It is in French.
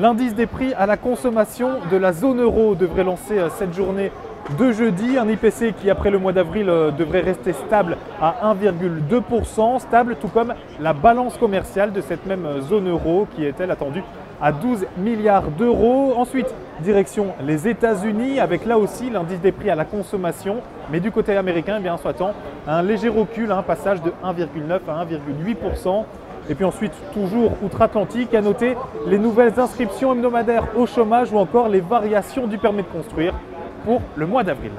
L'indice des prix à la consommation de la zone euro devrait lancer euh, cette journée de jeudi. Un IPC qui, après le mois d'avril, euh, devrait rester stable à 1,2%, stable tout comme la balance commerciale de cette même euh, zone euro qui est-elle attendue à 12 milliards d'euros. Ensuite, direction les États-Unis avec là aussi l'indice des prix à la consommation. Mais du côté américain, eh bien, soit un léger recul, un passage de 1,9 à 1,8%. Et puis ensuite, toujours outre-Atlantique, à noter les nouvelles inscriptions hebdomadaires au chômage ou encore les variations du permis de construire pour le mois d'avril.